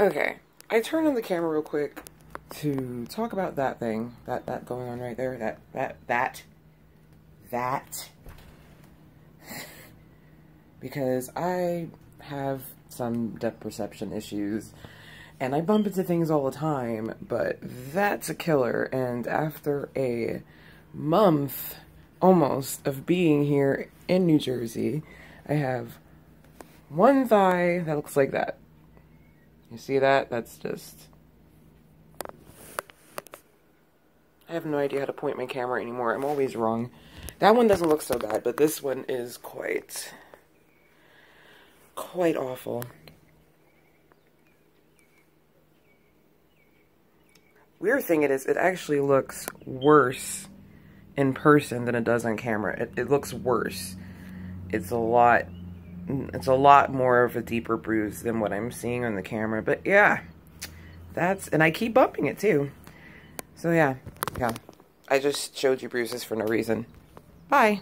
Okay, I turn on the camera real quick to talk about that thing, that that going on right there, that that that that. Because I have some depth perception issues and I bump into things all the time, but that's a killer. And after a month almost of being here in New Jersey, I have one thigh that looks like that. You see that? That's just... I have no idea how to point my camera anymore. I'm always wrong. That one doesn't look so bad, but this one is quite... quite awful. Weird thing it is, it actually looks worse in person than it does on camera. It, it looks worse. It's a lot it's a lot more of a deeper bruise than what I'm seeing on the camera. But yeah, that's, and I keep bumping it too. So yeah, yeah. I just showed you bruises for no reason. Bye.